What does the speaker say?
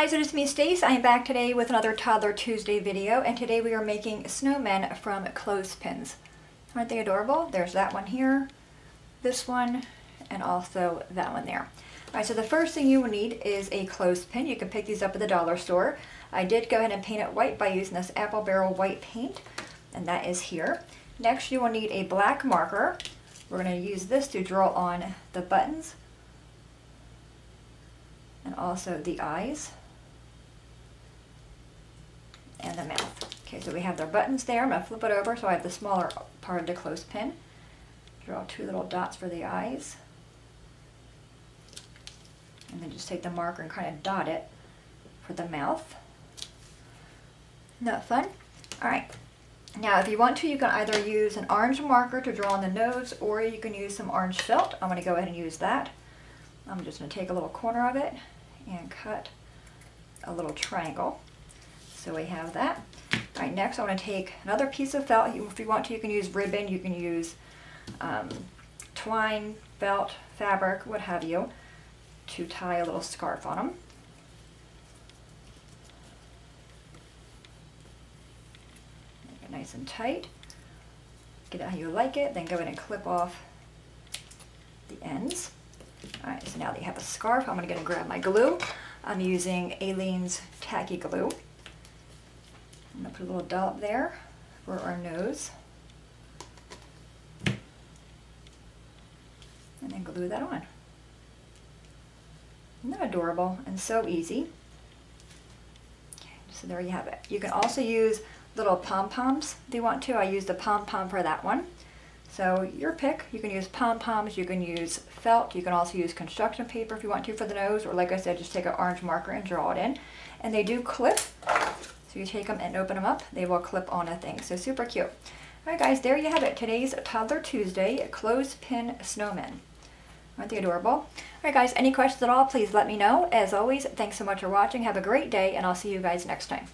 guys, it is me Stace. I am back today with another Toddler Tuesday video and today we are making snowmen from clothespins. Aren't they adorable? There's that one here, this one, and also that one there. Alright, so the first thing you will need is a clothespin. You can pick these up at the dollar store. I did go ahead and paint it white by using this Apple Barrel white paint, and that is here. Next you will need a black marker. We're going to use this to draw on the buttons and also the eyes and the mouth. Okay, so we have their buttons there. I'm going to flip it over so I have the smaller part of the clothespin. Draw two little dots for the eyes. And then just take the marker and kind of dot it for the mouth. Not fun? Alright. Now, if you want to, you can either use an orange marker to draw on the nose, or you can use some orange felt. I'm going to go ahead and use that. I'm just going to take a little corner of it and cut a little triangle. So we have that. All right, next I want to take another piece of felt. If you want to, you can use ribbon, you can use um, twine, felt, fabric, what have you, to tie a little scarf on them. Make it nice and tight. Get it how you like it, then go in and clip off the ends. All right, so now that you have a scarf, I'm gonna go grab my glue. I'm using Aleene's Tacky Glue. I'm gonna put a little dollop there for our nose. And then glue that on. Isn't that adorable and so easy? Okay, so there you have it. You can also use little pom-poms if you want to. I used a pom-pom for that one. So your pick, you can use pom-poms, you can use felt, you can also use construction paper if you want to for the nose, or like I said, just take an orange marker and draw it in. And they do clip, you take them and open them up, they will clip on a thing. So super cute. Alright guys, there you have it. Today's Toddler Tuesday Clothespin Snowmen. Aren't they adorable? Alright guys, any questions at all, please let me know. As always, thanks so much for watching. Have a great day, and I'll see you guys next time.